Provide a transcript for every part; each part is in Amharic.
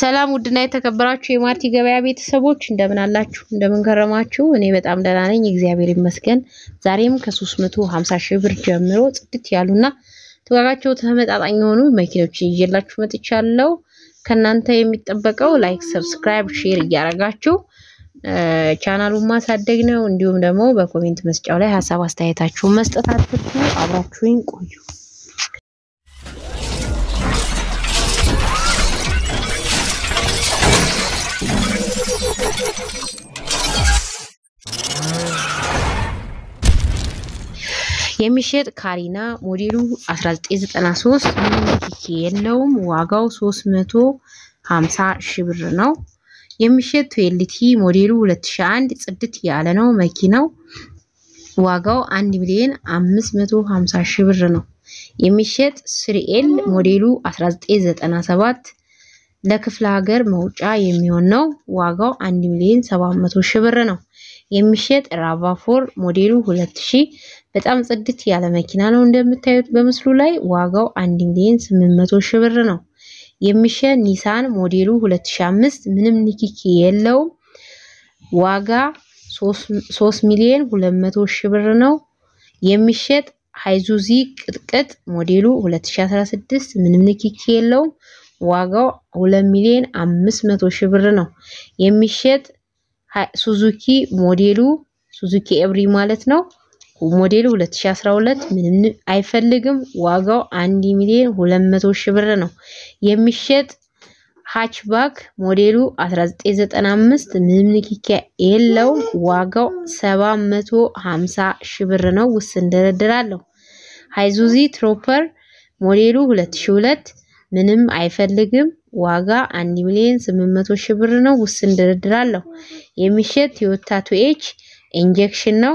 ሰላም ውድና የተከበራችሁ የማርቲ ገበያ ቤተሰቦች እንደምን አላችሁ? እንደምን ከረማችሁ? እኔ በጣም ደህና ነኝ፣ እግዚአብሔር ይመስገን። ዛሬም ከ350 ሺህ ብር ጀምሮ ጽድት ያሉና ዋጋቸው ተመጣጣኝ የሆኑ መኪኖች ይዤላችሁ መጥቻለሁ። ከእናንተ የሚጠበቀው like፣ subscribe፣ share እያደረጋችሁ ቻናሉን ማሳደግ ነው። እንዲሁም ደግሞ በ comment መስጫው ላይ ሀሳብ አስተያየታችሁን መስጠት አትርሱ። አብራችሁኝ ቆዩ። የሚሸጥ ካሪና ሞዴሉ 1993 ምንም የለውም። ዋጋው 350 ሺህ ብር ነው። የሚሸጥ ቱዌልቲ ሞዴሉ 2001 ጽድት ያለ ነው መኪናው። ዋጋው 1 ሚሊዮን 550 ሺህ ብር ነው። የሚሸጥ ስሪኤል ሞዴሉ 1997 ለክፍለ ሀገር መውጫ የሚሆን ነው። ዋጋው 1 ሚሊዮን 700 ሺህ ብር ነው። የሚሸጥ ራቫፎር ሞዴሉ 2000 በጣም ጽድት ያለ መኪና ነው። እንደምታዩት በምስሉ ላይ ዋጋው 1 ሚሊዮን 800 ሺህ ብር ነው። የሚሸጥ ኒሳን ሞዴሉ 2005 ምንም ንኪኪ የለውም። ዋጋ 3 ሚሊዮን 200 ሺህ ብር ነው። የሚሸጥ ሃይዙዚ ቅጥቅጥ ሞዴሉ 2016 ምንም ንኪኪ የለውም። ዋጋው 2 ሚሊዮን 500 ሺህ ብር ነው። የሚሸጥ ሱዙኪ ሞዴሉ ሱዙኪ ኤቭሪ ማለት ነው። ሞዴሉ 2012 ምንም አይፈልግም። ዋጋው 1 ሚሊዮን 200 ሺህ ብር ነው። የሚሸጥ hatchback ሞዴሉ 1995 ምንም ንኪኪ የለውም። ዋጋው 750 ሺህ ብር ነው። ውስን ድርድር አለው። አይሱዙ ትሮፐር ሞዴሉ 2002 ምንም አይፈልግም። ዋጋ 1 ሚሊዮን 800 ሺህ ብር ነው። ውስን ድርድር የሚሸጥ ቶዮታ two H injection ነው።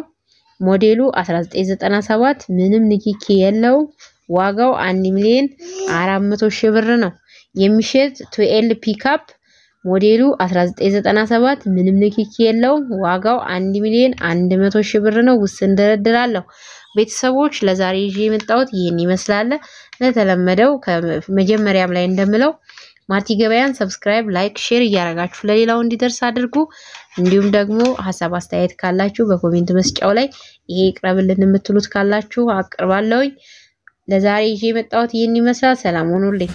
ሞዴሉ 1997 ምንም ንኪኪ የለውም። ዋጋው 1 ሚሊዮን 400 ሺህ ብር ነው። የሚሸጥ two L pickup ሞዴሉ 1997 ምንም ንኪኪ የለውም። ዋጋው 1 ሚሊዮን 100 ሺህ ብር ነው። ውስን ድርድር ቤተሰቦች ለዛሬ ይዤ የመጣሁት ይህን ይመስላል። ለተለመደው ከመጀመሪያም ላይ እንደምለው ማርቲ ገበያን subscribe፣ like፣ share እያደረጋችሁ ለሌላው እንዲደርስ አድርጉ። እንዲሁም ደግሞ ሀሳብ አስተያየት ካላችሁ በ comment መስጫው ላይ ይሄ ይቅረብልን የምትሉት ካላችሁ አቅርባለሁኝ። ለዛሬ ይዤ የመጣሁት ይህን ይመስላል። ሰላም ሁኑልኝ።